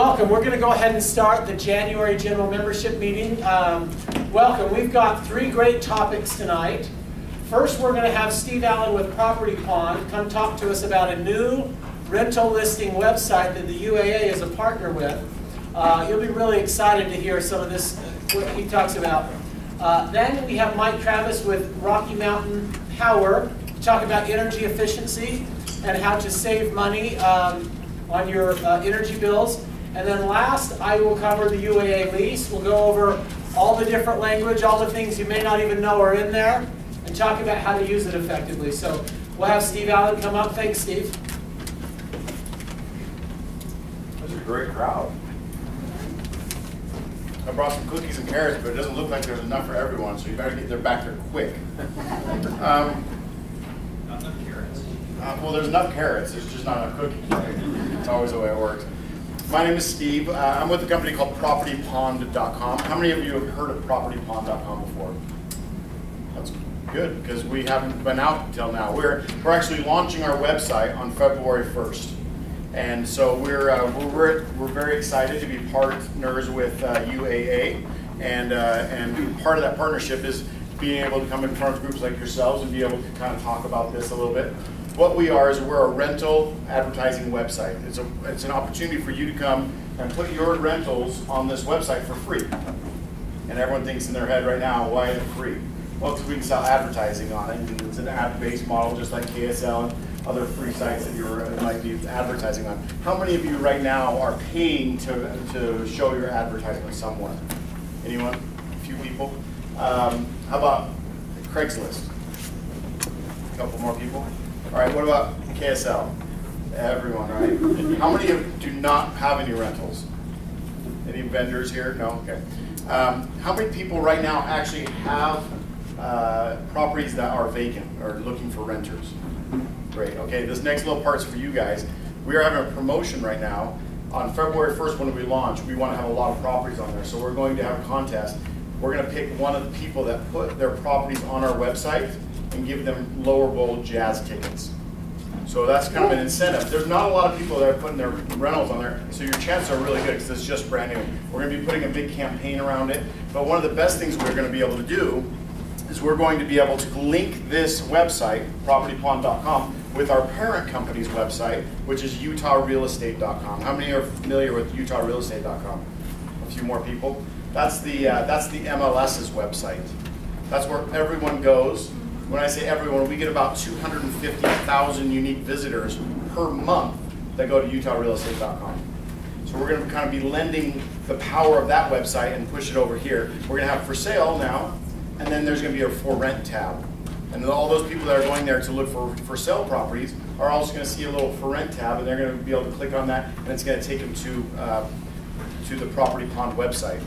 welcome. We're going to go ahead and start the January general membership meeting. Um, welcome. We've got three great topics tonight. First, we're going to have Steve Allen with Property Pond come talk to us about a new rental listing website that the UAA is a partner with. Uh, you'll be really excited to hear some of this, what he talks about. Uh, then we have Mike Travis with Rocky Mountain Power to talk about energy efficiency and how to save money um, on your uh, energy bills. And then last, I will cover the UAA lease. We'll go over all the different language, all the things you may not even know are in there, and talk about how to use it effectively. So we'll have Steve Allen come up. Thanks, Steve. That's a great crowd. I brought some cookies and carrots, but it doesn't look like there's enough for everyone, so you better get there back there quick. um, Not enough carrots. uh, well, there's enough carrots, there's just not enough cookies. Right? It's always the way it works. My name is Steve. Uh, I'm with a company called PropertyPond.com. How many of you have heard of PropertyPond.com before? That's good because we haven't been out until now. We're we're actually launching our website on February 1st, and so we're uh, we're we're very excited to be partners with uh, UAA, and uh, and part of that partnership is being able to come in front of groups like yourselves and be able to kind of talk about this a little bit. What we are is we're a rental advertising website. It's a it's an opportunity for you to come and put your rentals on this website for free. And everyone thinks in their head right now, why is it free? Well, because we can sell advertising on it, and it's an ad-based model, just like KSL and other free sites that uh, might be advertising on. How many of you right now are paying to to show your advertising somewhere? Anyone? A few people. Um, how about Craigslist? A couple more people. All right. What about KSL? Everyone, right? How many of do not have any rentals? Any vendors here? No? Okay. Um, how many people right now actually have uh, properties that are vacant or looking for renters? Great. Okay, this next little part's for you guys. We are having a promotion right now. On February 1st, when we launch, we want to have a lot of properties on there. So we're going to have a contest. We're going to pick one of the people that put their properties on our website and give them lower bowl jazz tickets. So that's kind of an incentive. There's not a lot of people that are putting their rentals on there, so your chances are really good because it's just brand new. We're going to be putting a big campaign around it. But one of the best things we're going to be able to do is we're going to be able to link this website, propertypond.com, with our parent company's website, which is utahrealestate.com. How many are familiar with utahrealestate.com? A few more people. That's the uh, that's the MLS's website. That's where everyone goes. When I say everyone, we get about 250,000 unique visitors per month that go to utahrealestate.com. So we're going to kind of be lending the power of that website and push it over here. We're going to have for sale now, and then there's going to be a for rent tab. And all those people that are going there to look for for sale properties are also going to see a little for rent tab, and they're going to be able to click on that, and it's going to take them to uh, to the Property Pond website.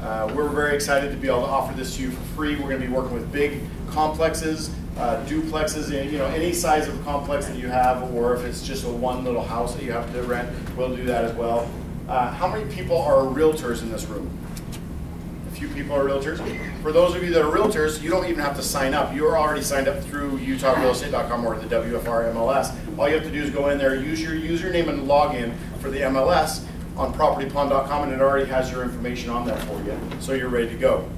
Uh, we're very excited to be able to offer this to you for free. We're going to be working with big complexes, uh, duplexes, you know any size of complex that you have, or if it's just a one little house that you have to rent, we'll do that as well. Uh, how many people are realtors in this room? A few people are realtors. For those of you that are realtors, you don't even have to sign up. You're already signed up through UtahRealEstate.com or the WFR MLS. All you have to do is go in there, use your username and login for the MLS on propertypond.com, and it already has your information on there for you, so you're ready to go.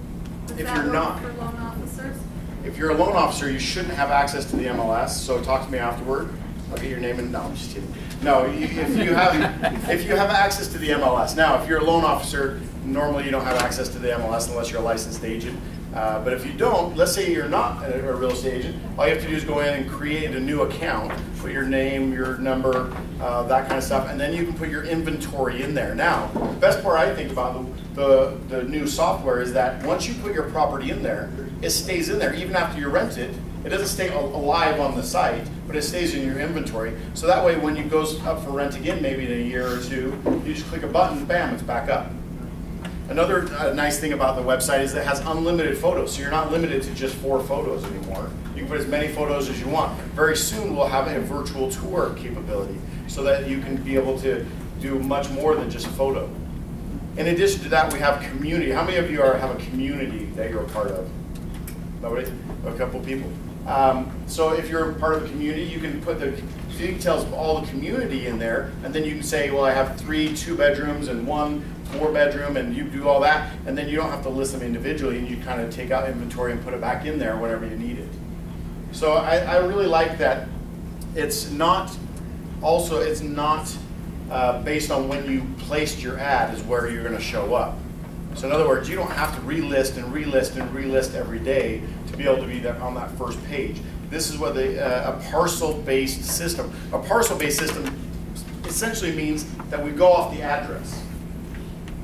Does If you're not, For loan officers? if you're a loan officer, you shouldn't have access to the MLS, so talk to me afterward. I'll get your name and, no, I'm just kidding. No, if you have, if you have access to the MLS. Now, if you're a loan officer, normally you don't have access to the MLS unless you're a licensed agent. Uh, But if you don't, let's say you're not a a real estate agent, all you have to do is go in and create a new account, put your name, your number, uh, that kind of stuff, and then you can put your inventory in there. Now, the best part I think about the, the, the new software is that once you put your property in there, it stays in there even after you rent it. It doesn't stay alive on the site, but it stays in your inventory. So that way, when it goes up for rent again, maybe in a year or two, you just click a button, bam, it's back up. Another uh, nice thing about the website is it has unlimited photos, so you're not limited to just four photos anymore. You can put as many photos as you want. Very soon we'll have a virtual tour capability so that you can be able to do much more than just a photo. In addition to that, we have community. How many of you are, have a community that you're a part of? Nobody? A couple people. Um, so if you're part of the community, you can put the details of all the community in there, and then you can say, well, I have three two bedrooms and one four bedroom, and you do all that, and then you don't have to list them individually, and you kind of take out inventory and put it back in there whenever you need it. So I, I really like that it's not, also, it's not uh, based on when you placed your ad is where you're gonna show up. So in other words, you don't have to relist and relist and relist every day to be able to be on that first page. This is what the, uh, a parcel-based system. A parcel-based system essentially means that we go off the address.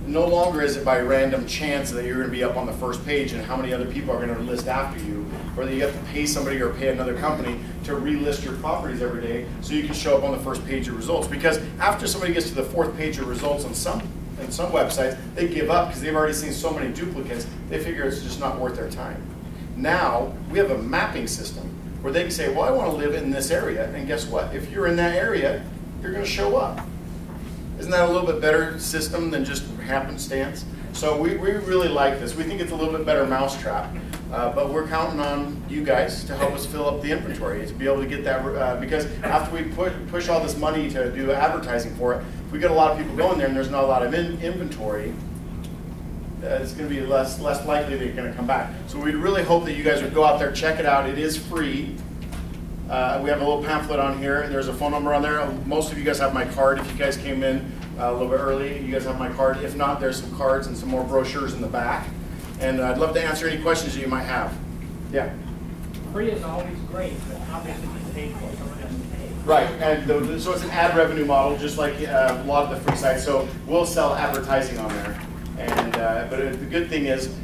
No longer is it by random chance that you're going to be up on the first page and how many other people are going to list after you, or that you have to pay somebody or pay another company to relist your properties every day so you can show up on the first page of results. Because after somebody gets to the fourth page of results on some in some websites, they give up because they've already seen so many duplicates, they figure it's just not worth their time. Now, we have a mapping system where they can say, well, I want to live in this area, and guess what? If you're in that area, you're going to show up. Isn't that a little bit better system than just happenstance? So we, we really like this. We think it's a little bit better mousetrap. Uh, but we're counting on you guys to help us fill up the inventory, to be able to get that, uh, because after we put, push all this money to do advertising for it, if we get a lot of people going there and there's not a lot of in, inventory, uh, it's going to be less, less likely they're going to come back. So we really hope that you guys would go out there, check it out. It is free. Uh, we have a little pamphlet on here. There's a phone number on there. Most of you guys have my card. If you guys came in uh, a little bit early, you guys have my card. If not, there's some cards and some more brochures in the back. And I'd love to answer any questions that you might have. Yeah. Free is always great, but obviously it's paid for it, someone has to pay. Right, and the, so it's an ad revenue model, just like uh, a lot of the free sites. So we'll sell advertising on there, and uh, but the good thing is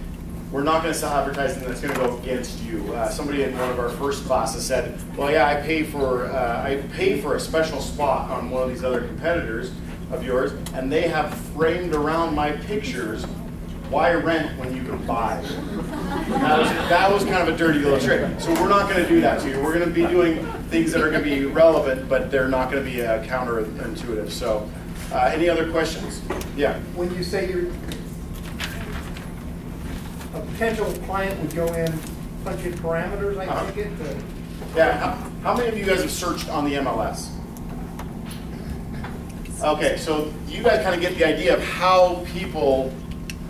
we're not going to sell advertising that's going to go against you. Uh, somebody in one of our first classes said, "Well, yeah, I pay for uh, I pay for a special spot on one of these other competitors of yours, and they have framed around my pictures why rent when you can buy? That was, that was kind of a dirty little trick. So we're not going to do that to you. We're going to be doing things that are going to be relevant, but they're not going to be uh, counterintuitive. So uh, any other questions? Yeah. When you say you're, a potential client would go in, punch in parameters, I Uh-huh. take it, Yeah. How, how many of you guys have searched on the MLS? Okay, so you guys kind of get the idea of how people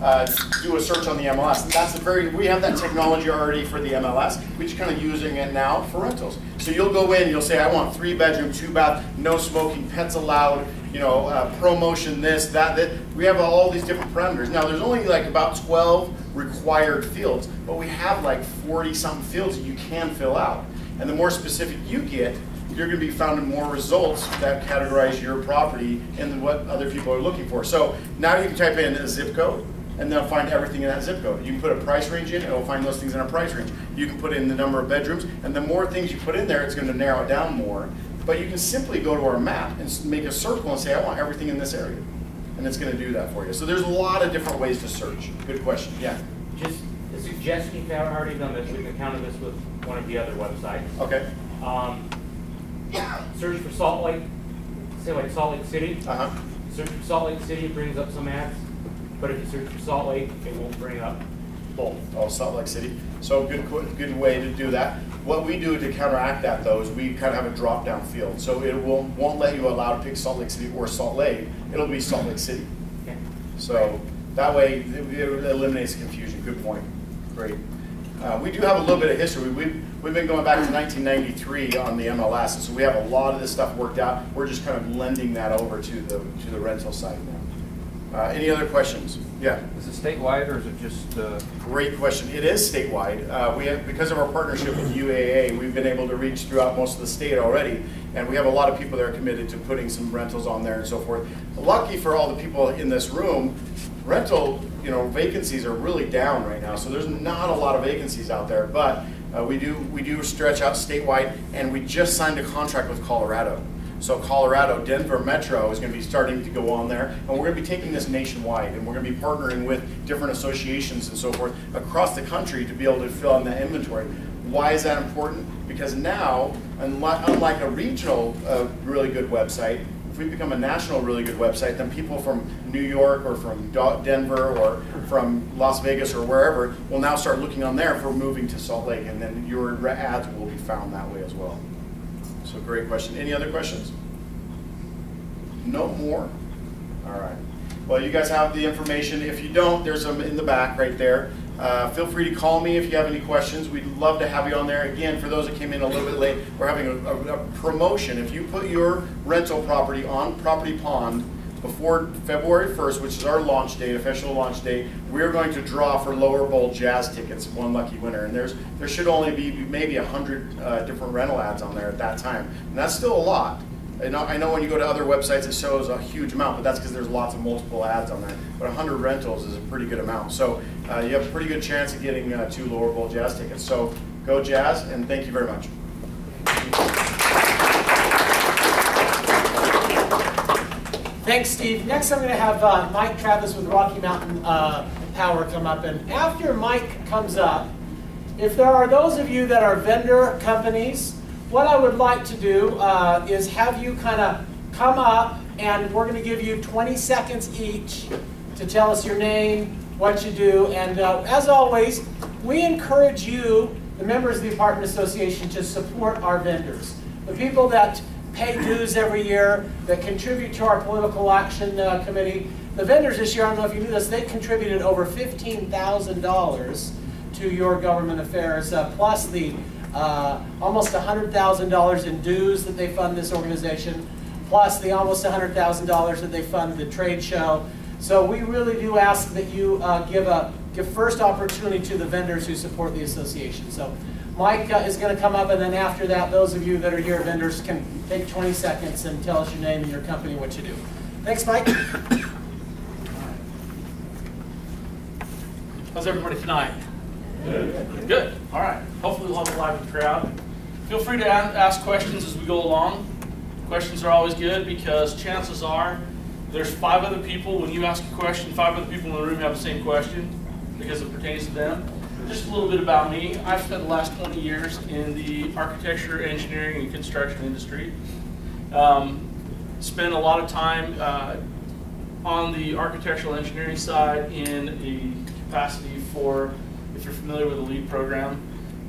uh, do a search on the MLS. That's a very, we have that technology already for the MLS. We're just kind of using it now for rentals. So you'll go in, you'll say, I want three bedroom, two bath, no smoking, pets allowed, you know, uh, promotion this, that, that. We have all these different parameters. Now there's only like about 12 required fields, but we have like 40 something fields that you can fill out. And the more specific you get, you're going to be found in more results that categorize your property and what other people are looking for. So now you can type in a zip code, and they'll find everything in that zip code. You can put a price range in, it'll find those things in a price range. You can put in the number of bedrooms, and the more things you put in there, it's going to narrow it down more. But you can simply go to our map and make a circle and say, I want everything in this area. And it's going to do that for you. So there's a lot of different ways to search. Good question. Yeah. Just a suggestion, if haven't already done this, we've encountered this with one of the other websites. Okay. Um, Search for Salt Lake, say like Salt Lake City. Uh huh. Search for Salt Lake City, brings up some ads. But if you search for Salt Lake, it won't bring up both. Oh, Salt Lake City. So good, good way to do that. What we do to counteract that though is we kind of have a drop down field. So it will, won't let you allow to pick Salt Lake City or Salt Lake. It'll be Salt Lake City. Okay. So that way it it eliminates confusion. Good point. Great. Uh, we do have a little bit of history. We've, we've been going back to 1993 on the MLS, so we have a lot of this stuff worked out. We're just kind of lending that over to the to the rental side now. Uh, any other questions? Yeah. Is it statewide or is it just, uh, Great question. It is statewide. Uh, we have, because of our partnership with UAA, we've been able to reach throughout most of the state already, and we have a lot of people that are committed to putting some rentals on there and so forth. Lucky for all the people in this room, rental, you know, vacancies are really down right now, so there's not a lot of vacancies out there, but uh, we do we do stretch out statewide, and we just signed a contract with Colorado. So Colorado, Denver Metro is going to be starting to go on there, and we're going to be taking this nationwide, and we're going to be partnering with different associations and so forth across the country to be able to fill in that inventory. Why is that important? Because now, unlike, a regional uh, really good website, if we become a national really good website, then people from New York or from Denver or from Las Vegas or wherever will now start looking on there for moving to Salt Lake, and then your ads will be found that way as well. So great question. Any other questions? No more? All right. Well, you guys have the information. If you don't, there's some in the back right there. Uh, feel free to call me if you have any questions. We'd love to have you on there. Again, for those that came in a little bit late, we're having a, a, a promotion. If you put your rental property on Property Pond before February 1st, which is our launch date, official launch date, we're going to draw for lower bowl jazz tickets, one lucky winner. And there's there should only be maybe a hundred uh, different rental ads on there at that time, and that's still a lot. Know, I know when you go to other websites, it shows a huge amount, but that's because there's lots of multiple ads on there. But 100 rentals is a pretty good amount. So uh, you have a pretty good chance of getting uh, two lower bowl jazz tickets. So go Jazz, and thank you very much. Thanks, Steve. Next, I'm going to have uh, Mike Travis with Rocky Mountain uh, Power come up. And after Mike comes up, if there are those of you that are vendor companies, what I would like to do uh, is have you kind of come up and we're going to give you 20 seconds each to tell us your name, what you do. And uh, as always, we encourage you, the members of the Apartment Association, to support our vendors. The people that pay dues every year, that contribute to our political action uh, committee. The vendors this year, I don't know if you knew this, they contributed over $15,000 to your government affairs, uh, plus the uh, almost $100,000 in dues that they fund this organization, plus the almost $100,000 that they fund the trade show. So we really do ask that you uh, give a give first opportunity to the vendors who support the association. So Mike uh, is going to come up, and then after that, those of you that are here, vendors, can take 20 seconds and tell us your name and your company, what you do. Thanks, Mike. How's everybody tonight? Good. Good. All right. Hopefully we'll have a lively crowd. Feel free to ask questions as we go along. Questions are always good because chances are there's five other people, when you ask a question, five other people in the room have the same question because it pertains to them. Just a little bit about me. I've spent the last 20 years in the architecture, engineering, and construction industry. Um, spent a lot of time uh, on the architectural engineering side in a capacity for, if you're familiar with the LEED program,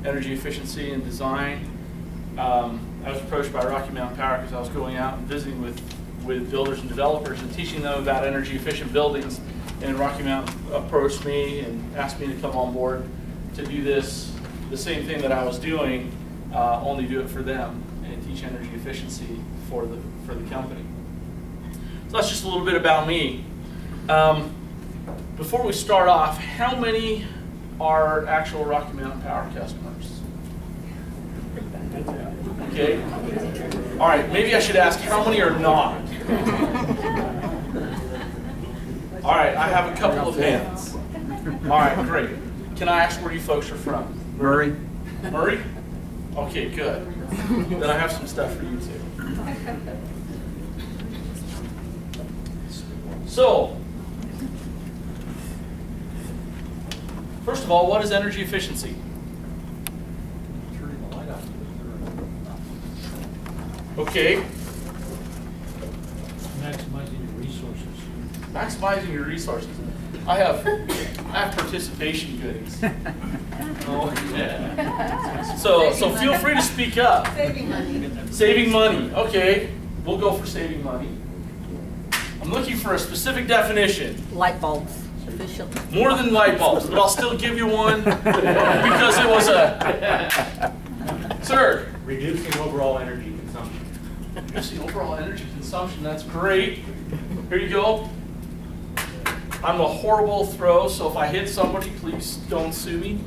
energy efficiency and design. Um, I was approached by Rocky Mountain Power because I was going out and visiting with, with builders and developers and teaching them about energy efficient buildings. And Rocky Mountain approached me and asked me to come on board to do this, the same thing that I was doing, uh, only do it for them and teach energy efficiency for the, for the company. So that's just a little bit about me. Um, before we start off, how many are actual Rocky Mountain Power customers? Okay. All right, maybe I should ask how many are not? All right, I have a couple of hands. All right, great. Can I ask where you folks are from? Murray? Murray? Okay, good. Then I have some stuff for you too. So, first of all, what is energy efficiency? Okay, Maximizing your resources. maximizing your resources. I have, I have participation goodies. Oh, yeah. So, so feel free to speak up. Saving money. Saving money, okay, we'll go for saving money. I'm looking for a specific definition, Light bulbs, official. more than light bulbs, but I'll still give you one because it was a, sir, Reducing overall energy consumption. reducing overall energy consumption, that's great. Here you go. I'm a horrible throw, so if I hit somebody, please don't sue me.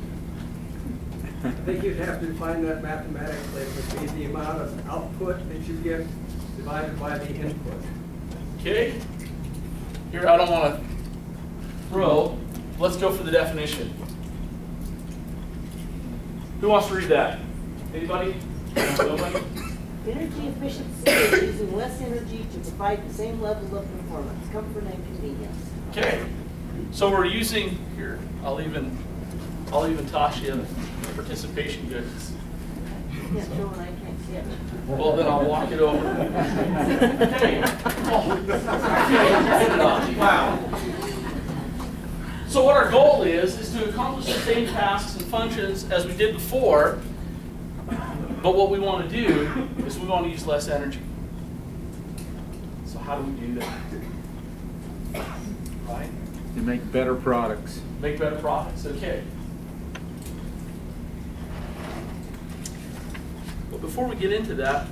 I think you'd have to define that mathematically, it would be the amount of output that you get divided by the input. Okay? Here, I don't want to throw. Let's go for the definition. Who wants to read that? Anybody? Nobody? Energy efficiency is using less energy to provide the same level of performance, comfort and convenience. Okay. So we're using here. I'll even I'll even toss you the participation goodies. Yeah, Joe and I can't see it. Well, then I'll walk it over. Okay. Oh. Wow. So what our goal is, is to accomplish the same tasks and functions as we did before, But what we want to do is we want to use less energy. So how do we do that? Right? To make better products. Make better products, okay. But before we get into that,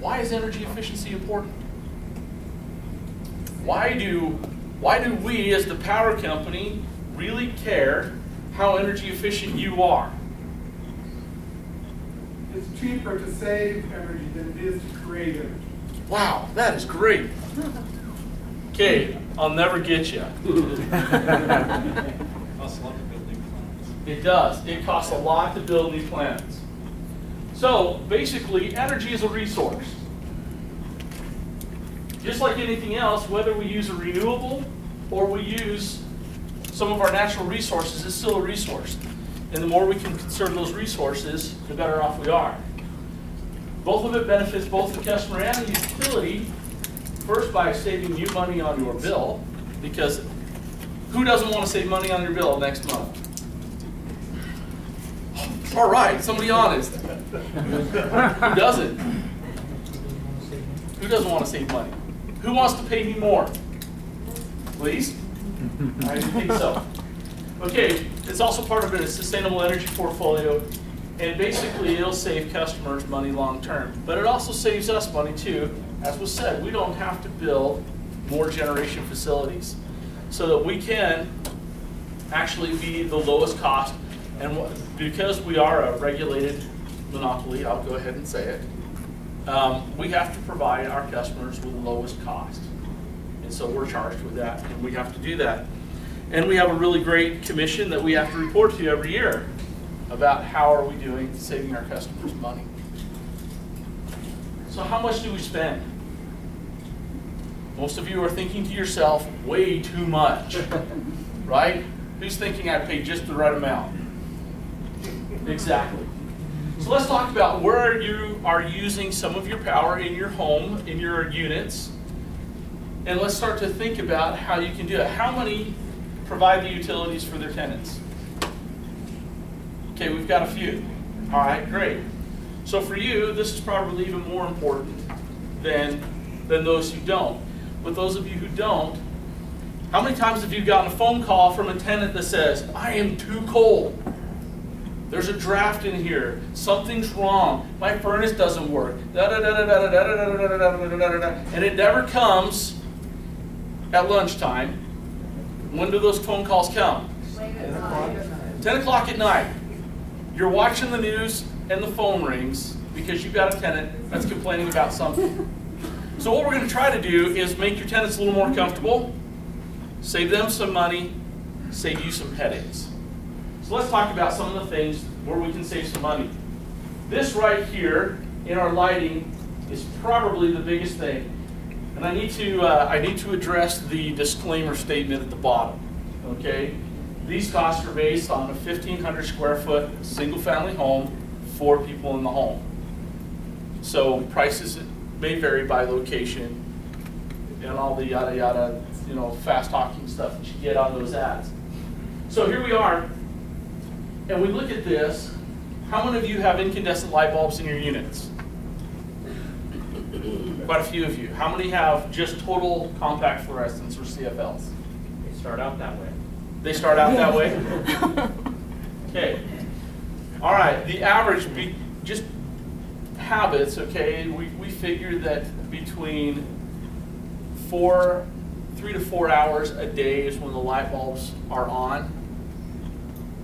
why is energy efficiency important? Why do, why do we as the power company really care how energy efficient you are? It's cheaper to save energy than it is to create energy. Wow, that is great. Okay, I'll never get you. Costs a lot of building plans. It does. It costs a lot to build new plants. So basically, energy is a resource. Just like anything else, whether we use a renewable or we use some of our natural resources, it's still a resource. And the more we can conserve those resources, the better off we are. Both of it benefits both the customer and the utility. First, by saving you money on your bill, because who doesn't want to save money on your bill next month? All right, somebody honest. Who doesn't? Who doesn't want to save money? Who wants to pay me more? Please? I think so. Okay, it's also part of a sustainable energy portfolio, and basically it'll save customers money long term. But it also saves us money too. As was said, we don't have to build more generation facilities so that we can actually be the lowest cost. And because we are a regulated monopoly, I'll go ahead and say it, um, we have to provide our customers with the lowest cost. And so we're charged with that, and we have to do that. And we have a really great commission that we have to report to every year about how are we doing saving our customers money. So how much do we spend? Most of you are thinking to yourself, way too much, right? Who's thinking I paid just the right amount? Exactly. So let's talk about where you are using some of your power in your home, in your units. And let's start to think about how you can do it. How many provide the utilities for their tenants? Okay, we've got a few. All right, great. So for you, this is probably even more important than, than those who don't. But those of you who don't, how many times have you gotten a phone call from a tenant that says, I am too cold? There's a draft in here. Something's wrong. My furnace doesn't work. And it never comes at lunchtime. When do those phone calls come? 10 o'clock at night. You're watching the news and the phone rings because you've got a tenant that's complaining about something. So what we're going to try to do is make your tenants a little more comfortable, save them some money, save you some headaches. So let's talk about some of the things where we can save some money. This right here in our lighting is probably the biggest thing. And I need to, uh, I need to address the disclaimer statement at the bottom, okay? These costs are based on a 1,500 square foot, single-family home, four people in the home. So prices may vary by location and all the yada yada, you know, fast talking stuff that you get on those ads. So here we are, and we look at this. How many of you have incandescent light bulbs in your units? Quite a few of you. How many have just total compact fluorescents or CFLs? They start out that way. They start out that way? Okay. All right, the average, be, just habits, okay, we, we figure that between four, three to four hours a day is when the light bulbs are on.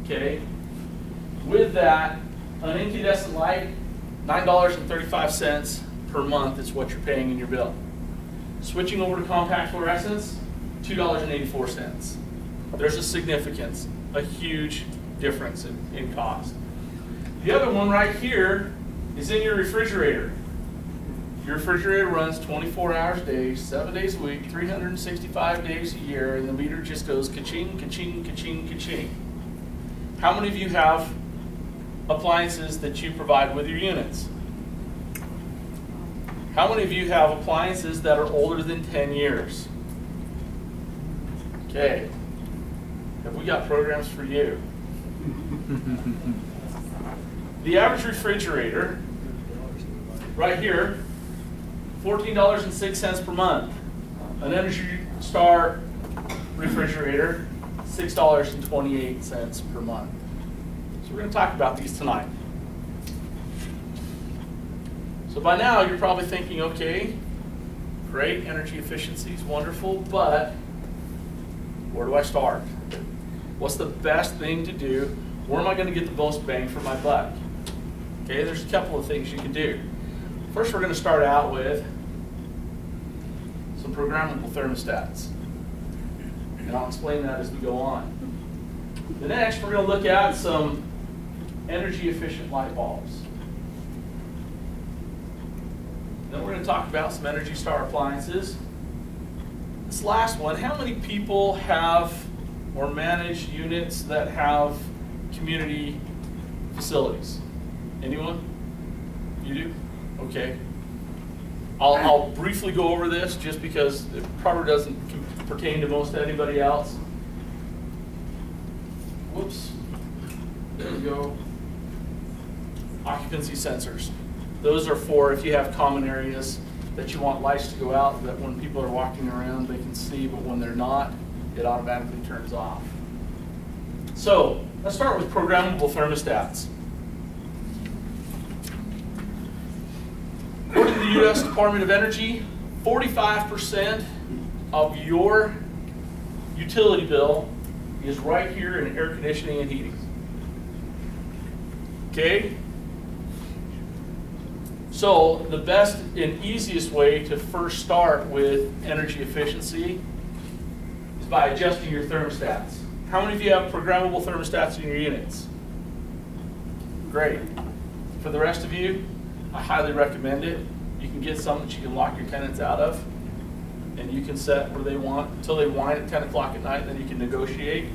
Okay? With that, an incandescent light, $9.35 per month is what you're paying in your bill. Switching over to compact fluorescents, $2.84. There's a significance, a huge difference in, in cost. The other one right here is in your refrigerator. Your refrigerator runs 24 hours a day, seven days a week, 365 days a year, and the meter just goes ka-ching, ka-ching, ka-ching, ka-ching. How many of you have appliances that you provide with your units? How many of you have appliances that are older than 10 years? Okay. Have we got programs for you? The average refrigerator right here, fourteen dollars and six cents per month. An Energy Star refrigerator, six dollars and twenty-eight cents per month. So we're gonna talk about these tonight. So by now, you're probably thinking, okay, great, energy efficiency is wonderful, but where do I start? What's the best thing to do? Where am I gonna get the most bang for my buck? Okay, there's a couple of things you can do. First, we're gonna start out with some programmable thermostats. And I'll explain that as we go on. The next, we're gonna look at some energy efficient light bulbs. Then we're gonna talk about some Energy Star appliances. This last one, how many people have or manage units that have community facilities? Anyone? You do? Okay. I'll, I'll briefly go over this just because it probably doesn't pertain to most anybody else. Whoops. There we go. Occupancy sensors. Those are for if you have common areas that you want lights to go out, that when people are walking around, they can see, but when they're not, it automatically turns off. So, let's start with programmable thermostats. According to the U.S. Department of Energy, 45% of your utility bill is right here in air conditioning and heating. Okay? So the best and easiest way to first start with energy efficiency is by adjusting your thermostats. How many of you have programmable thermostats in your units? Great. For the rest of you, I highly recommend it. You can get some that you can lock your tenants out of, and you can set where they want until they whine at 10 o'clock at night, then you can negotiate.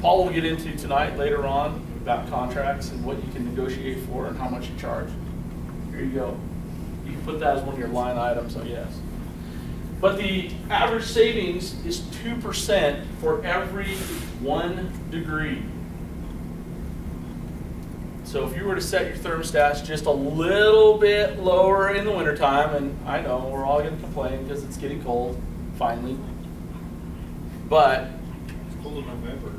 Paul will get into tonight later on about contracts and what you can negotiate for and how much you charge. Here you go. You can put that as one of your line items, so yes. But the average savings is 2% for every one degree. So if you were to set your thermostats just a little bit lower in the wintertime, and I know we're all going to complain because it's getting cold, finally. But It's cool in November.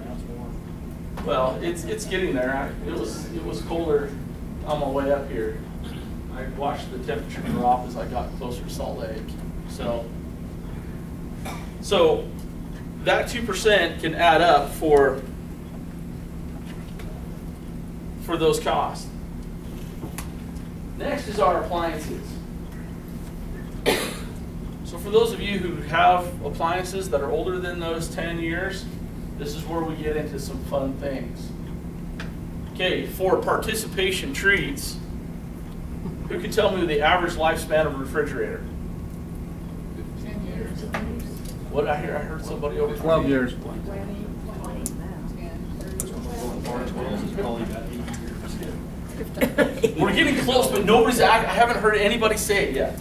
Well, it's it's getting there. I, it was it was colder on my way up here. I watched the temperature drop as I got closer to Salt Lake. So so that two percent can add up for for those costs. Next is our appliances. So for those of you who have appliances that are older than those 10 years, this is where we get into some fun things. Okay, for participation treats, who can tell me the average lifespan of a refrigerator? 10 years. What did I hear? I heard somebody over 12 20. years. We're getting close, but nobody's, I I haven't heard anybody say it yet.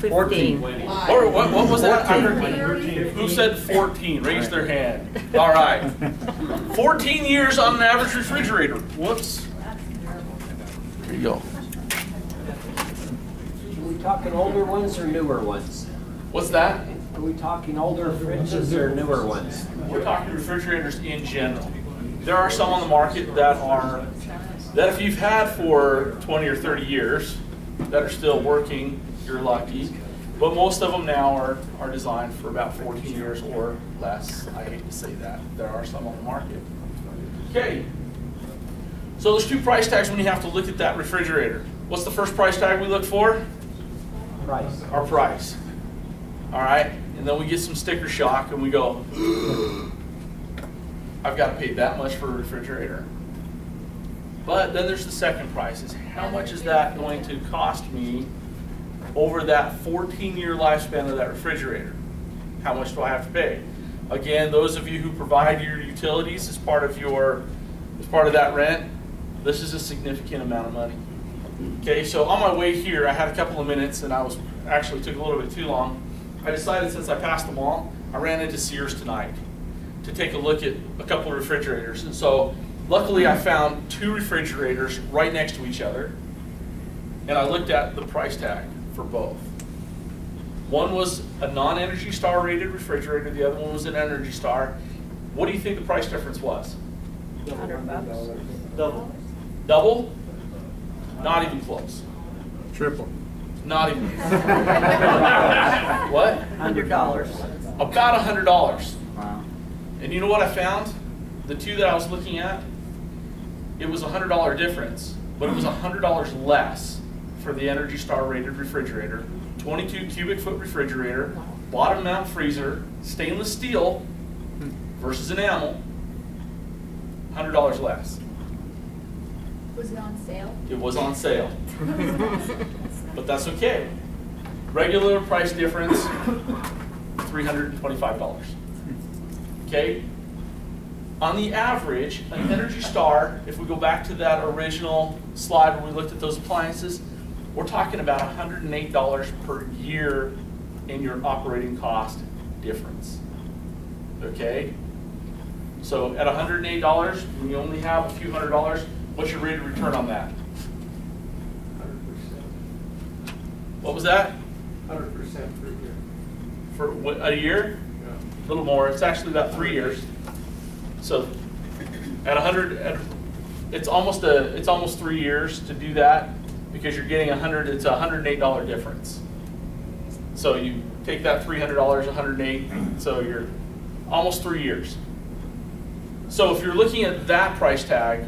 Fifteen. Fifteen. Or what, what was that? I heard- Who said 14? Raise their hand. All right. 14 years on an average refrigerator. Whoops. Here you go. Are we talking older ones or newer ones? What's that? Are we talking older fridges or newer ones? We're talking refrigerators in general. There are some on the market that are, that if you've had for 20 or 30 years, that are still working, you're lucky. But most of them now are, are designed for about 14 years or less. I hate to say that. There are some on the market. Okay. So there's two price tags when you have to look at that refrigerator. What's the first price tag we look for? Price. Our price. All right, and then we get some sticker shock and we go, I've got to pay that much for a refrigerator. But then there's the second price is how much is that going to cost me over that 14 year lifespan of that refrigerator? How much do I have to pay? Again, those of you who provide your utilities as part of your as part of that rent, this is a significant amount of money. Okay, so on my way here, I had a couple of minutes and I was actually took a little bit too long. I decided since I passed them all, I ran into Sears tonight to take a look at a couple of refrigerators. And so Luckily, I found two refrigerators right next to each other, and I looked at the price tag for both. One was a non-Energy Star rated refrigerator, the other one was an Energy Star. What do you think the price difference was? Double. Double? Not even close. Triple. Not even. what? Hundred dollars. About a hundred dollars. Wow. And you know what I found? The two that I was looking at, it was a hundred dollar difference, but it was a hundred dollars less for the Energy Star rated refrigerator, 22 cubic foot refrigerator, bottom mount freezer, stainless steel versus enamel, hundred dollars less. Was it on sale? It was on sale. But that's okay. Regular price difference, $325. Okay? On the average, an Energy Star, if we go back to that original slide where we looked at those appliances, we're talking about $108 per year in your operating cost difference. Okay? So at $108, when you only have a few hundred dollars, what's your rate of return on that? Hundred percent, What was that? hundred percent per year. For what, a year? Yeah. A little more. It's actually about three years. So at a hundred, at, it's almost a, it's almost three years to do that because you're getting a hundred, it's a hundred and eight dollar difference. So you take that three hundred dollars, a hundred and eight, mm-hmm. so you're almost three years. So if you're looking at that price tag,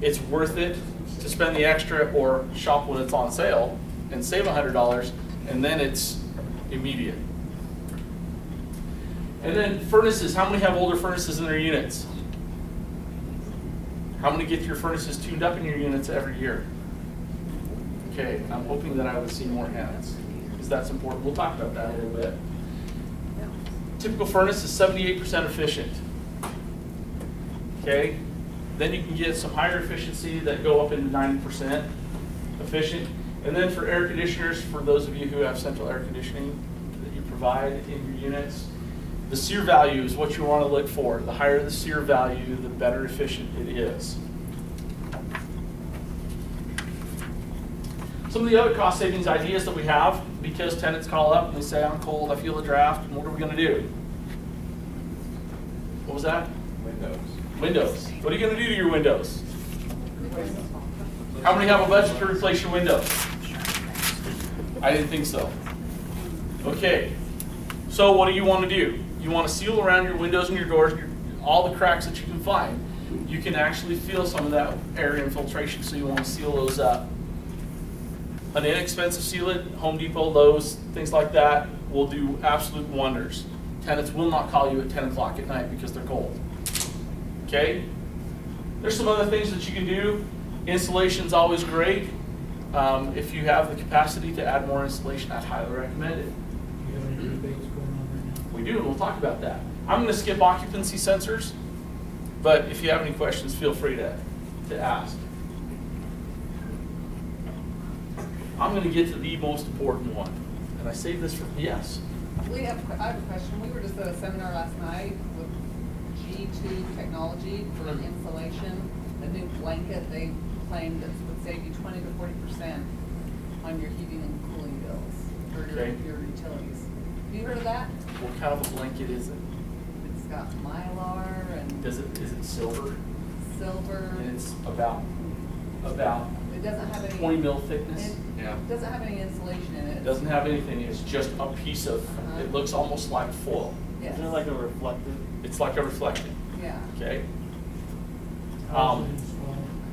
it's worth it to spend the extra or shop when it's on sale and save a hundred dollars, and then it's immediate. And then furnaces, how many have older furnaces in their units? How many get your furnaces tuned up in your units every year? Okay, I'm hoping that I would see more hands, because that's important. We'll talk about that a little bit. Typical furnace is seventy-eight percent efficient. Okay, then you can get some higher efficiency that go up into ninety percent efficient. And then for air conditioners, for those of you who have central air conditioning that you provide in your units, the SEER value is what you want to look for. The higher the SEER value, the better efficient it is. Some of the other cost savings ideas that we have, because tenants call up and they say, I'm cold, I feel a draft, and what are we gonna do? What was that? Windows. Windows. What are you gonna do to your windows? How many have a budget to replace your windows? I didn't think so. Okay, so what do you want to do? You want to seal around your windows and your doors, all the cracks that you can find. You can actually feel some of that air infiltration, so you want to seal those up. An inexpensive sealant, Home Depot, Lowe's, things like that, will do absolute wonders. Tenants will not call you at 10 o'clock at night because they're cold. Okay? There's some other things that you can do. Insulation's always great. Um, if you have the capacity to add more insulation, I'd highly recommend it. We do, and we'll talk about that. I'm going to skip occupancy sensors, but if you have any questions, feel free to, to ask. I'm going to get to the most important one, and I saved this for, yes. We have, I have a question. We were just at a seminar last night with G2 Technology for Mhm. insulation. A new blanket they claimed that would save you twenty to forty percent on your heating and cooling bills or your, Okay. your utilities. Have you heard of that? What kind of a blanket is it? It's got mylar and Does it, is it silver? silver. And it's about, about doesn't have any. 20 mil thickness? It Yeah. Doesn't have any insulation in it. It doesn't have anything, it's just a piece of, Uh-huh. it looks almost like foil. Yes. Isn't it like a reflective? It's like a reflective, Yeah. okay? Um,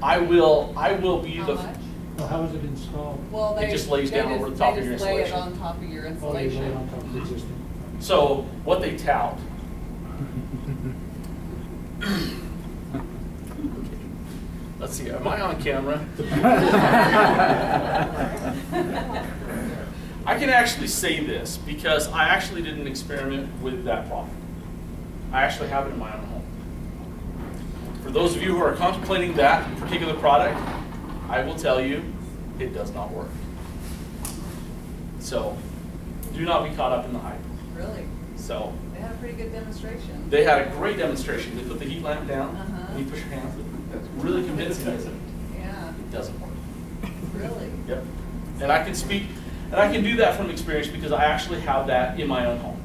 I will, I will be How the. much? Well, how is it installed? Well, It they. just lays down just- over the top of your They just lay it insulation. on top of your Oh, you lay insulation. it on top of the existing. So what they tout. Let's see, am I on camera? I can actually say this because I actually did an experiment with that product. I actually have it in my own home. For those of you who are contemplating that particular product, I will tell you, it does not work. So, do not be caught up in the hype. Really? So, They had a pretty good demonstration. they had a great demonstration. They put the heat lamp down, Uh-huh. and you push your hands, Really convincing, isn't it? Yeah, It doesn't work. really. Yep. And I can speak, and I can do that from experience because I actually have that in my own home.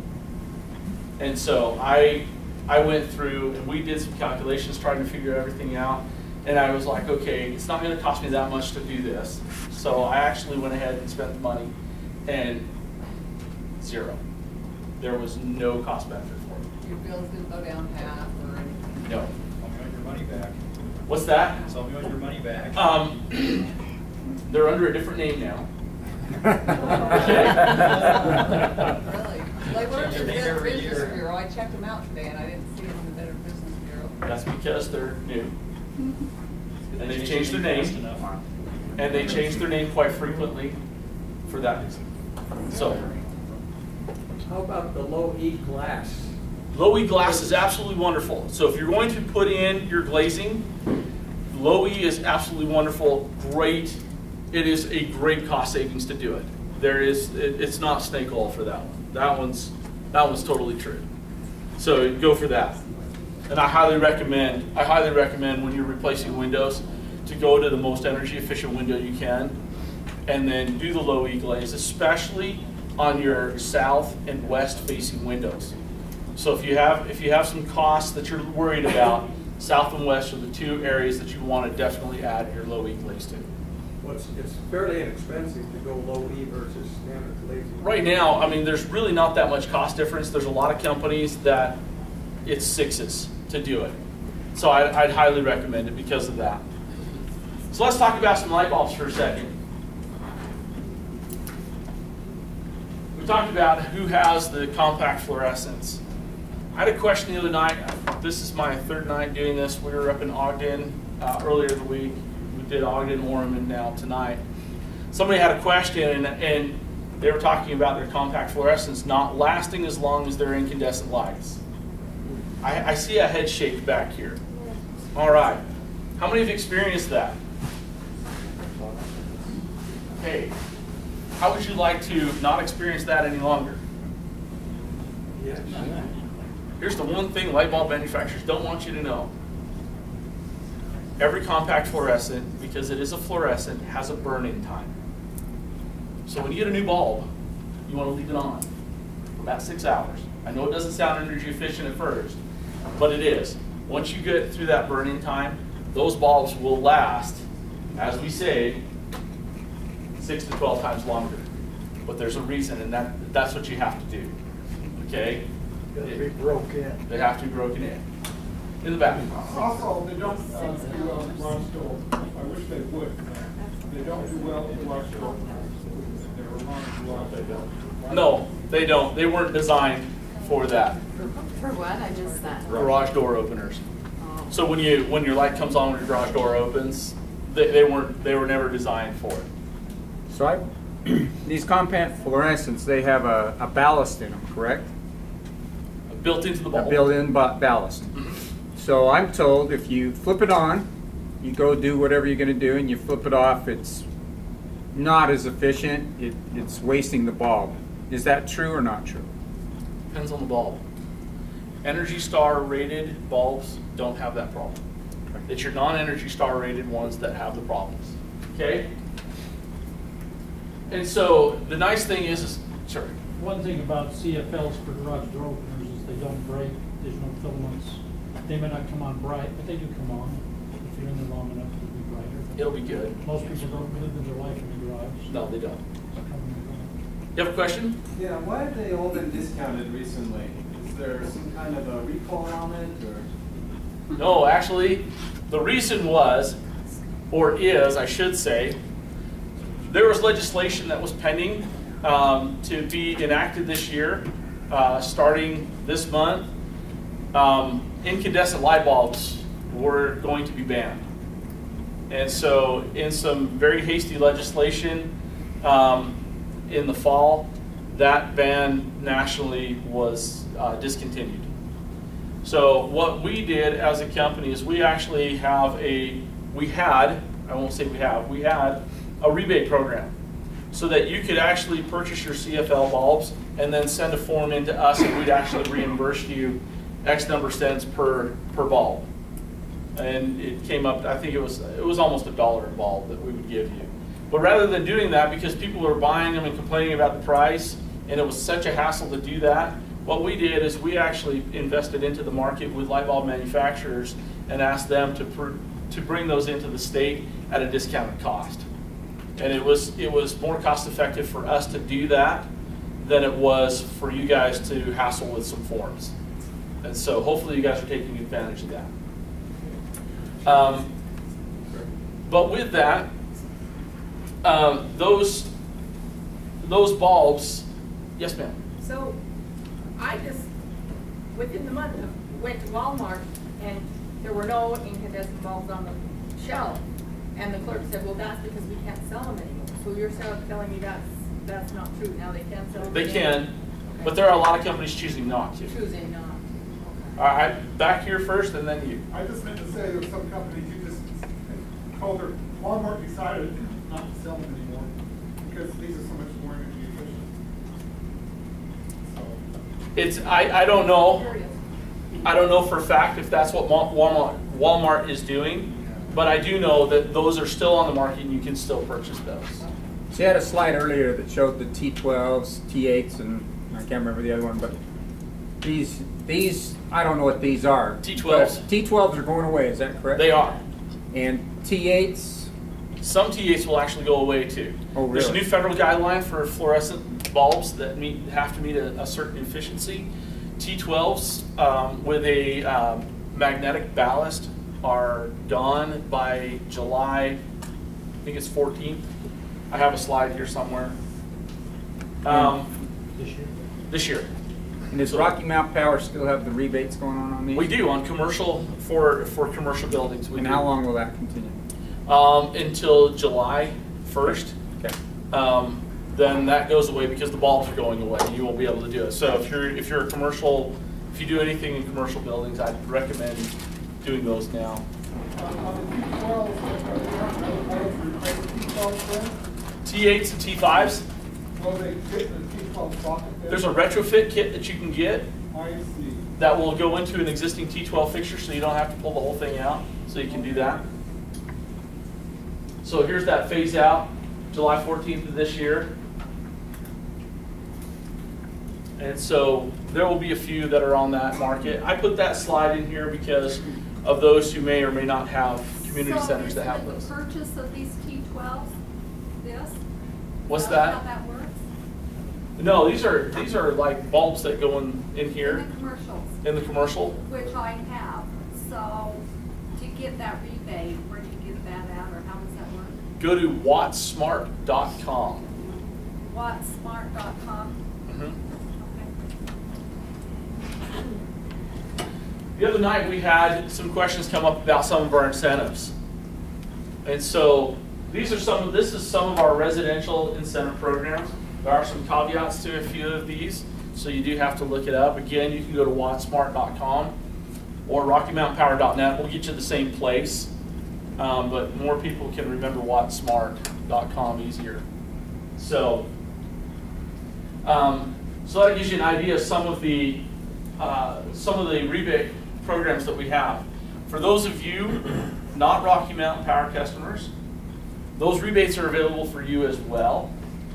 And so I, I went through and we did some calculations trying to figure everything out. And I was like, okay, it's not gonna cost me that much to do this. So I actually went ahead and spent the money and zero. There was no cost benefit for it. Your bills didn't go down half or anything. No. Tell me on your money back. What's that? Tell me on your money back. Um, they're under a different name now. Really? Like, what is Change the your name Better Business year. Bureau? I checked them out today and I didn't see them in the Better Business Bureau. That's because they're new. And they've changed their name, and they change their name quite frequently for that reason. So, How about the low E glass? Low E glass is absolutely wonderful. So if you're going to put in your glazing, low E is absolutely wonderful, great. It is a great cost savings to do it. There is, it, it's not snake oil for that one. That one's, that one's totally true. So go for that. And I highly recommend, I highly recommend when you're replacing windows to go to the most energy efficient window you can and then do the low E glaze, especially on your south and west facing windows. So if you have, if you have some costs that you're worried about, south and west are the two areas that you want to definitely add your low E glaze to. Well, it's, it's fairly inexpensive to go low E versus standard glazing. Right now, I mean, there's really not that much cost difference. There's a lot of companies that it's sixes to do it. So I'd, I'd highly recommend it because of that. So let's talk about some light bulbs for a second. We talked about who has the compact fluorescents. I had a question the other night. This is my third night doing this. We were up in Ogden uh, earlier the week. We did Ogden, Orem, and now tonight. Somebody had a question, and, and they were talking about their compact fluorescents not lasting as long as their incandescent lights. I, I see a head shake back here. All right. How many have experienced that? Hey, How would you like to not experience that any longer? Yes. Here's the one thing light bulb manufacturers don't want you to know. Every compact fluorescent, because it is a fluorescent, has a burn-in time. So when you get a new bulb, you want to leave it on for about six hours. I know it doesn't sound energy efficient at first, but it is. Once you get through that burn-in time, those bulbs will last, as we say, six to 12 times longer. But there's a reason, and that, that's what you have to do. Okay? Gotta be broke in. They have to be broken in. In the back. Also, they don't uh, do well with garage door. I wish they would. They don't do well with garage door. They're wrong with garage. No, they don't. They weren't designed for that. For what? I missed that. Garage door openers. So when you when your light comes on when your garage door opens, they, they weren't they were never designed for it. So I, these compact fluorescents, they have a, a ballast in them, correct? Built into the A built-in ba- ballast. Mm-hmm. So I'm told if you flip it on, you go do whatever you're gonna do, and you flip it off, it's not as efficient, it, it's wasting the bulb. Is that true or not true? Depends on the bulb. Energy Star rated bulbs don't have that problem. It's your non-Energy Star rated ones that have the problems. Okay? And so the nice thing is, is sorry. One thing about CFLs for garage door openers is they don't break, there's no filaments. They may not come on bright, but they do come on. If you're in there long enough, it'll be brighter. It'll be good. Most people don't live in their life in the garage. No, they don't. You have a question? Yeah, why have they all been discounted recently? Is there some kind of a recall on it, or? No, actually, the reason was, or is, I should say, there was legislation that was pending um, to be enacted this year, uh, starting this month. Um, incandescent light bulbs were going to be banned. And so, in some very hasty legislation um, in the fall, that ban nationally was uh, discontinued. So what we did as a company is we actually have a, we had, I won't say we have, we had a rebate program. So that you could actually purchase your CFL bulbs and then send a form in to us and we'd actually reimburse you X number cents per, per bulb. And it came up, I think it was, it was almost a dollar a bulb that we would give you. But rather than doing that, because people were buying them and complaining about the price, and it was such a hassle to do that, what we did is we actually invested into the market with light bulb manufacturers and asked them to, to bring those into the state at a discounted cost. And it was, it was more cost effective for us to do that than it was for you guys to hassle with some forms. And so hopefully you guys are taking advantage of that. Um, but with that, um, those, those bulbs, yes ma'am? So I just, within the month, went to Walmart and there were no incandescent bulbs on the shelf. And the clerk said, well, that's because we can't sell them anymore. So you're telling me that's, that's not true. Now they can sell them? They anymore? can, but there are a lot of companies choosing not to. Choosing not. All right, back here first and then you. I just meant to say, there's some companies you just told their Walmart decided not to sell them anymore because these are so much more energy efficient. So, It's, I, I don't know, I don't know for a fact if that's what Walmart, Walmart is doing, but I do know that those are still on the market and you can still purchase those. She had a slide earlier that showed the T12s, T8s, and I can't remember the other one, but these, these, I don't know what these are. T12s. T12s are going away, is that correct? They are. And T8s, Some T8s will actually go away too. Oh, really? There's a new federal guideline for fluorescent bulbs that meet, have to meet a, a certain efficiency. T12s um, with a um, magnetic ballast are gone by July, I think it's 14th. I have a slide here somewhere. Um, This year? this year. and does Rocky Mountain Power still have the rebates going on on these? We do on commercial, for, for commercial buildings. We And do. how long will that continue? Um, until July 1st. Okay. um, then that goes away because the bulbs are going away. And you won't be able to do it. So if you're if you're a commercial, if you do anything in commercial buildings, I'd recommend doing those now. T8s and T5s. Will they fit the T12 socket? There's a retrofit kit that you can get I see. that will go into an existing T12 fixture, so you don't have to pull the whole thing out. So you can do that. So here's that phase out, July 14th of this year. And so there will be a few that are on that market. I put that slide in here because of those who may or may not have community centers that have So those. the purchase of these T12s, this? What's that? That? No, these are these are like bulbs that go in, in here In the commercials, in the commercial. which I have. So to get that rebate, where do you get that at, or how does that work? Go to wattsmart.com. Wattsmart.com? Mhm. The other night, we had some questions come up about some of our incentives. And so these are some, this is some of our residential incentive programs. There are some caveats to a few of these, so you do have to look it up. Again, you can go to wattsmart.com or rockymountainpower.net. We'll get you to the same place, um, but more people can remember wattsmart.com easier. So, um, so that gives you an idea of some of the uh, some of the rebate programs that we have. For those of you not Rocky Mountain Power customers, those rebates are available for you as well.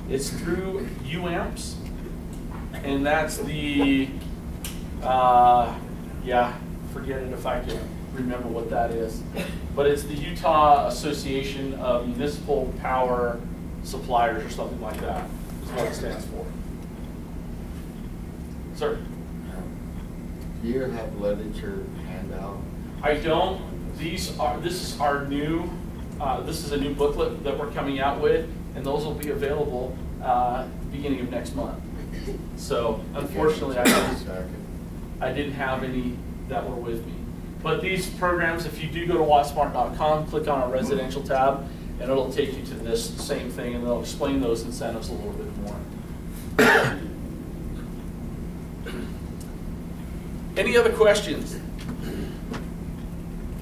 It's through UAMPS, and that's the uh, yeah, forget it if I can remember what that is, but it's the Utah Association of Municipal Power Suppliers or something like that. Is what it stands for. Sir. Do you have literature handout? I don't. These are, this is our new, uh, this is a new booklet that we're coming out with, and those will be available, uh, beginning of next month. So unfortunately, I didn't, I didn't have any that were with me. But these programs, if you do go to wattsmart.com, click on our residential tab, and it'll take you to this same thing, and they'll explain those incentives a little bit more. Any other questions?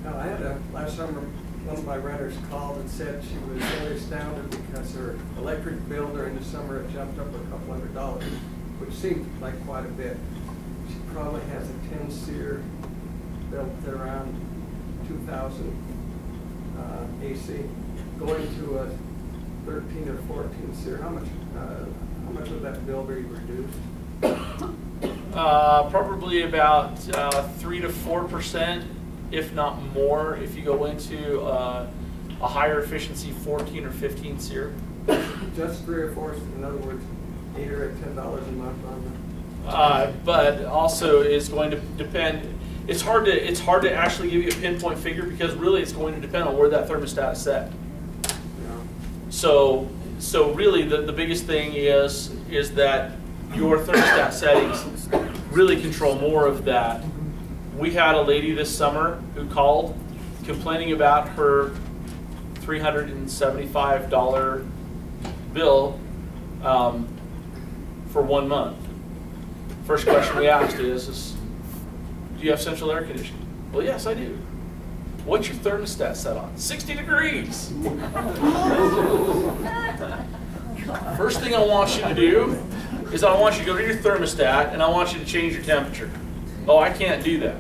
Uh, I had a, last summer, one of my renters called and said she was really astounded because her electric bill during the summer had jumped up a couple hundred dollars, which seemed like quite a bit. She probably has a ten SEER built around two thousand, uh, AC, going to a thirteen or fourteen SEER, how much, uh, how much would that bill be reduced? Uh, probably about uh, three to four percent, if not more, if you go into uh, a higher efficiency 14 or 15 SEER. Just three or four, in other words, eight or ten dollars a month on Uh, but also is going to depend. It's hard to it's hard to actually give you a pinpoint figure because really it's going to depend on where that thermostat is set. the. So so really the, the biggest thing is is that your thermostat settings really control more of that. We had a lady this summer who called complaining about her $375 bill um, for one month. First question we asked is, is, do you have central air conditioning? Well, yes, I do. What's your thermostat set on? 60 degrees. First thing I want you to do is I want you to go to your thermostat and I want you to change your temperature. Oh, I can't do that.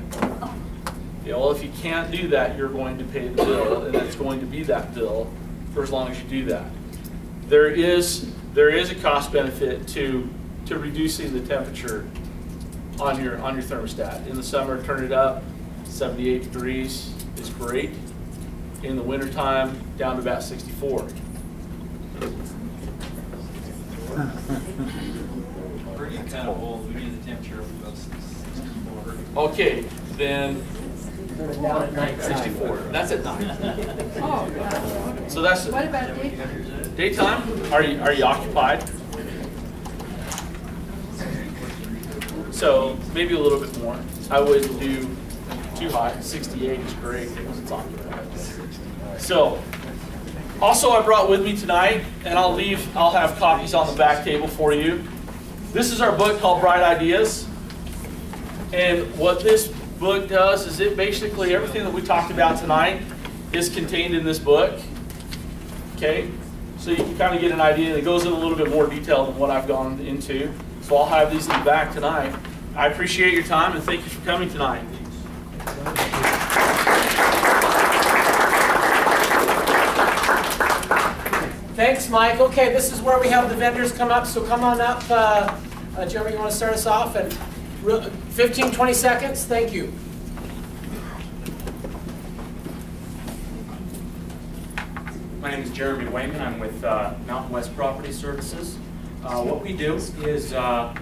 Well, if you can't do that, you're going to pay the bill, and it's going to be that bill for as long as you do that. There is there is a cost benefit to to reducing the temperature on your on your thermostat. In the summer, turn it up, 78 degrees is great. In the wintertime, down to about 64. Pretty kind of old, we need the temperature. Okay, then Turn it down at 64. That's at night. Oh, So that's what about daytime? daytime. Are you are you occupied? So maybe a little bit more. I wouldn't do too high. 68 is great because it's occupied. So also I brought with me tonight, and I'll leave. I'll have copies on the back table for you. This is our book called Bright Ideas. And what this book does is it basically everything that we talked about tonight is contained in this book. Okay? So you can kind of get an idea. It goes in a little bit more detail than what I've gone into. So I'll have these in the back tonight. I appreciate your time and thank you for coming tonight. Thanks, Mike. Okay, this is where we have the vendors come up, so come on up. Uh, uh, Jeremy, you want to start us off? And 15, 20 seconds, thank you. My name is Jeremy Wayman. I'm with uh, Mountain West Property Services. Uh, What we do is, uh,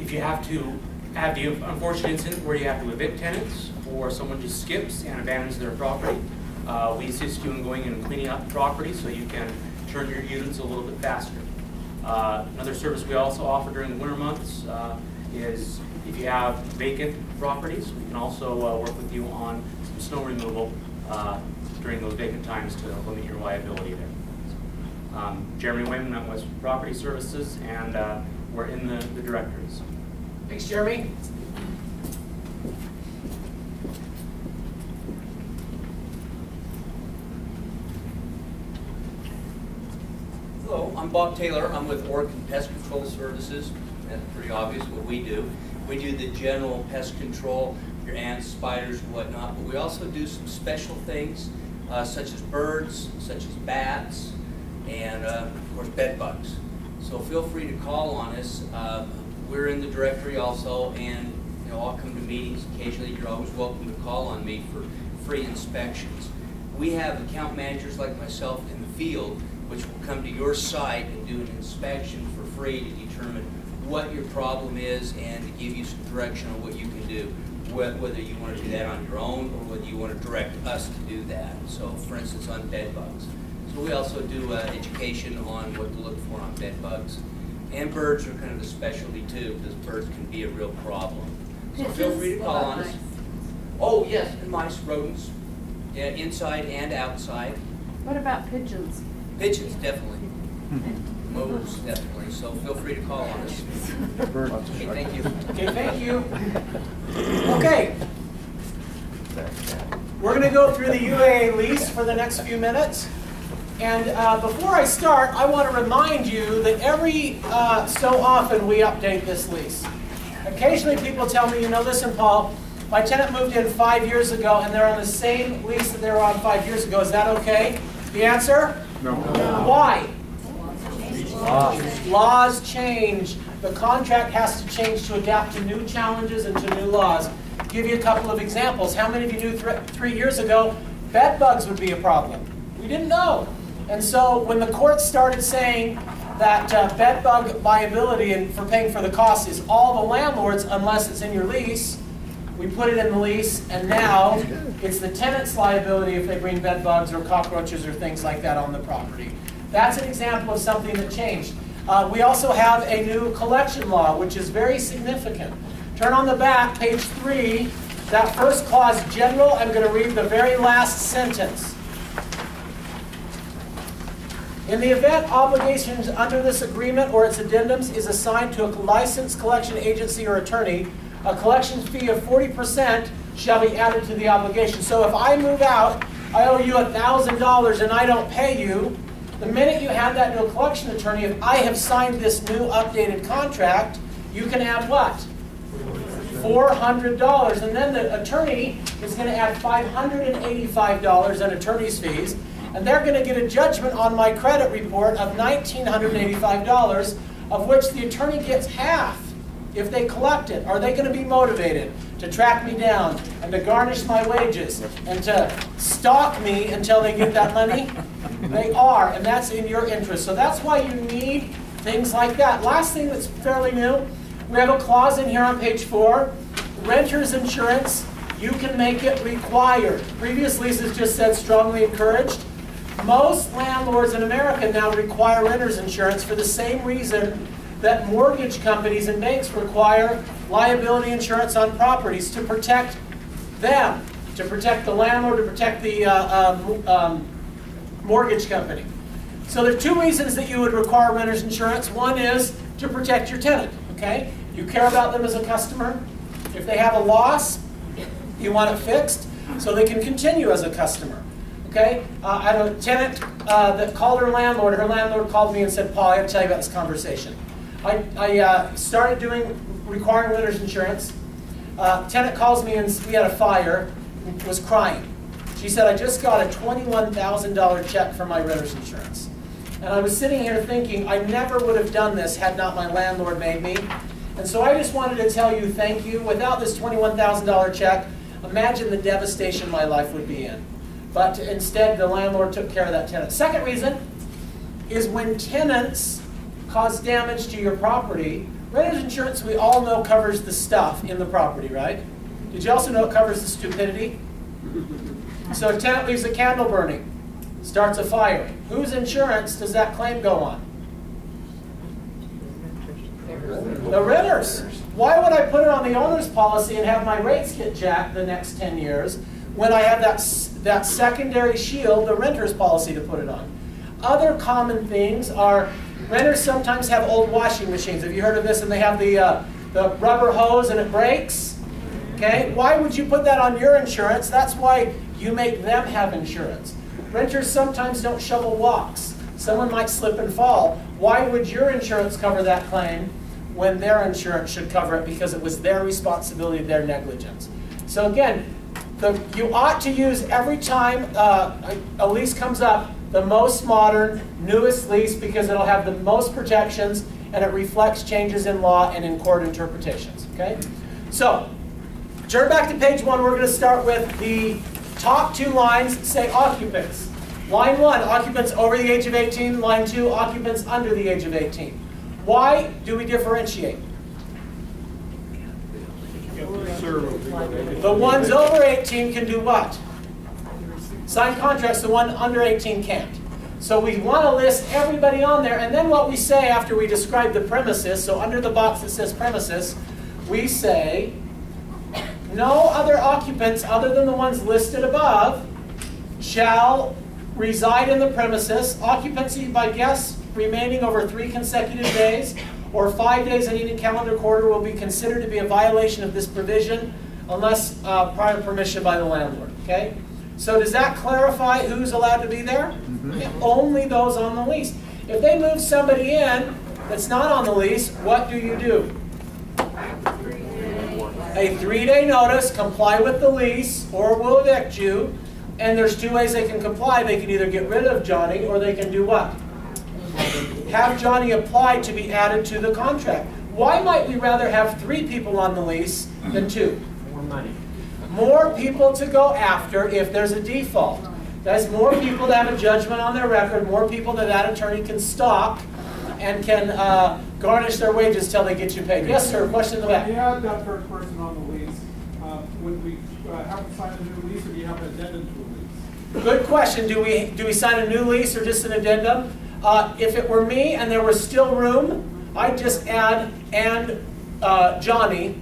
if you have to have the unfortunate incident where you have to evict tenants or someone just skips and abandons their property, uh, we assist you in going in and cleaning up the property so you can turn your units a little bit faster. Uh, Another service we also offer during the winter months uh, is if you have vacant properties, we can also uh, work with you on some snow removal uh, during those vacant times to limit your liability there. Um, Jeremy Wayman, Mountain West Property Services, and uh, we're in the the directories. Thanks, Jeremy. Hello, I'm Bob Taylor. I'm with Orkin Pest Control Services. That's pretty obvious what we do. We do the general pest control, your ants, spiders, and whatnot, but we also do some special things uh, such as birds, such as bats, and uh, of course bed bugs. So feel free to call on us. Uh, we're in the directory also, and you know I'll come to meetings occasionally. You're always welcome to call on me for free inspections. We have account managers like myself in the field, which will come to your site and do an inspection for free to determine what your problem is and to give you some direction on what you can do, whether you want to do that on your own or whether you want to direct us to do that. So, for instance, on bed bugs. So we also do uh, education on what to look for on bed bugs. And birds are kind of a specialty too, because birds can be a real problem. So feel free to call on us. Oh, yes, and mice, rodents, yeah, inside and outside. What about pigeons? Pigeons, definitely. Moles, definitely. So feel free to call on us. Okay, thank you. Okay, thank you. Okay. We're going to go through the UAA lease for the next few minutes. And uh, before I start, I want to remind you that every uh, so often we update this lease. Occasionally people tell me, you know, listen, Paul, my tenant moved in five years ago and they're on the same lease that they were on five years ago, is that okay? The answer? No. Why? Laws change. The contract has to change to adapt to new challenges and to new laws. Give you a couple of examples. How many of you knew thr- three years ago bed bugs would be a problem? We didn't know. And so when the court started saying that uh, bed bug liability and for paying for the cost is all the landlords unless it's in your lease, we put it in the lease, and now it's the tenant's liability if they bring bed bugs or cockroaches or things like that on the property. That's an example of something that changed. Uh, we also have a new collection law, which is very significant. Turn on the back, page three, that first clause, general, I'm going to read the very last sentence. In the event obligations under this agreement or its addendums is assigned to a licensed collection agency or attorney, a collection fee of 40% shall be added to the obligation. So if I move out, I owe you $1,000 and I don't pay you, the minute you have that new collection attorney, if I have signed this new updated contract, you can add what? $400. And then the attorney is going to add $585 in attorney's fees. And they're going to get a judgment on my credit report of $1,985, of which the attorney gets half if they collect it. Are they going to be motivated to track me down and to garnish my wages and to stalk me until they get that money? They are, and that's in your interest. So that's why you need things like that. Last thing that's fairly new, we have a clause in here on page four, renter's insurance, you can make it required. Previous leases just said strongly encouraged. Most landlords in America now require renter's insurance for the same reason that mortgage companies and banks require liability insurance on properties to protect them, to protect the landlord, to protect the uh, um, um, mortgage company. So there are two reasons that you would require renter's insurance. One is to protect your tenant, okay? You care about them as a customer. If they have a loss, you want it fixed so they can continue as a customer. Okay? Uh, I had a tenant uh, that called her landlord. Her landlord called me and said, Paul, I have to tell you about this conversation. I, I uh, started doing requiring renter's insurance. Uh, tenant calls me and we had a fire, was crying. She said, I just got a $21,000 check for my renter's insurance. And I was sitting here thinking, I never would have done this had not my landlord made me. And so I just wanted to tell you thank you. Without this $21,000 check, imagine the devastation my life would be in. But instead, the landlord took care of that tenant. Second reason is when tenants cause damage to your property, renter's insurance, we all know, covers the stuff in the property, right? Did you also know it covers the stupidity? So a tenant leaves a candle burning, starts a fire. Whose insurance does that claim go on? The renters. Why would I put it on the owner's policy and have my rates get jacked the next 10 years when I have that, that secondary shield, the renter's policy, to put it on? Other common things are renters sometimes have old washing machines. Have you heard of this? And they have the, uh, the rubber hose and it breaks. Okay? Why would you put that on your insurance? That's why you make them have insurance. Renters sometimes don't shovel walks. Someone might slip and fall. Why would your insurance cover that claim when their insurance should cover it because it was their responsibility, their negligence? So again, the, you ought to use every time uh, a, a lease comes up the most modern, newest lease because it'll have the most protections and it reflects changes in law and in court interpretations. Okay? So, turn back to page one. We're going to start with the top two lines say occupants. Line one, occupants over the age of 18. Line two, occupants under the age of 18. Why do we differentiate? The ones over 18 can do what? Sign contracts, the one under 18 can't. So we want to list everybody on there, and then what we say after we describe the premises, so under the box that says premises, we say, no other occupants other than the ones listed above shall reside in the premises. Occupancy by guests remaining over three consecutive days or five days in any calendar quarter will be considered to be a violation of this provision unless uh, prior permission by the landlord. Okay? So does that clarify who's allowed to be there? Mm-hmm. Yeah, only those on the lease. If they move somebody in that's not on the lease, what do you do? a three-day notice, comply with the lease, or we'll evict you. And there's two ways they can comply. They can either get rid of Johnny, or they can do what? Have Johnny apply to be added to the contract. Why might we rather have three people on the lease than two? More money. More people to go after if there's a default. That's more people that have a judgment on their record, more people that that attorney can stop and can uh, garnish their wages till they get you paid. Yes, sir, question in the back. Add that third person on the lease, uh, would we uh, have to sign a new lease or do you have an addendum to a lease? Good question. Do we, do we sign a new lease or just an addendum? Uh, if it were me and there was still room, I'd just add and uh, Johnny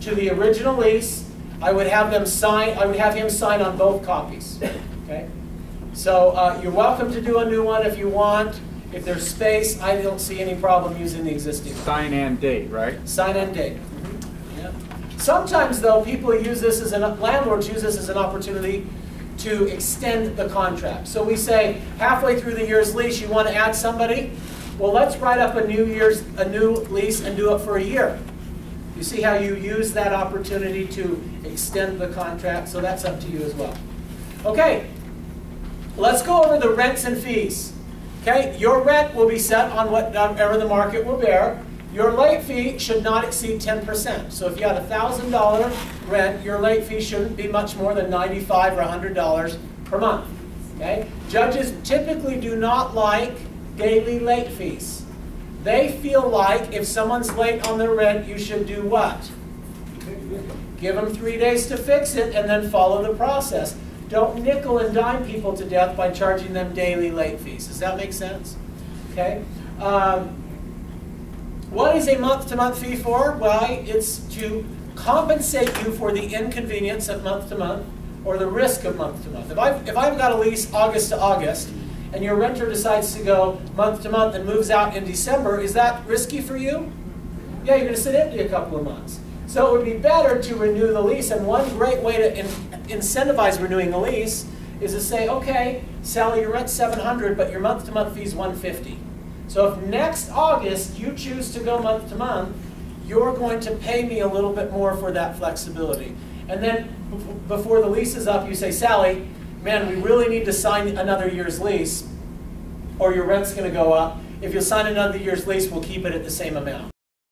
to the original lease. I would have them sign, I would have him sign on both copies. Okay? So uh, you're welcome to do a new one if you want. If there's space, I don't see any problem using the existing one. Sign and date, right? Sign and date. Yeah. Sometimes, though, people use this as an, landlords use this as an opportunity to extend the contract. So we say, halfway through the year's lease, you want to add somebody? Well, let's write up a new year's, a new lease and do it for a year. You see how you use that opportunity to extend the contract? So that's up to you as well. Okay, let's go over the rents and fees. Okay, your rent will be set on whatever the market will bear. Your late fee should not exceed 10%. So if you had a $1,000 rent, your late fee shouldn't be much more than 95 or $100 per month. Okay? Judges typically do not like daily late fees. They feel like if someone's late on their rent, you should do what? Give them three days to fix it and then follow the process. Don't nickel and dime people to death by charging them daily late fees. Does that make sense? Okay. Um, what is a month-to-month fee for? Well, it's to compensate you for the inconvenience of month-to-month or the risk of month-to-month. If I've, if I've got a lease August to August, and your renter decides to go month-to-month and moves out in December, is that risky for you? Yeah, you're going to sit empty a couple of months. So it would be better to renew the lease, and one great way to in incentivize renewing the lease is to say, okay, Sally, your rent's 700, but your month-to-month fee is 150. So if next August you choose to go month to month, you're going to pay me a little bit more for that flexibility. And then before the lease is up, you say, Sally, man, we really need to sign another year's lease, or your rent's going to go up. If you sign another year's lease, we'll keep it at the same amount.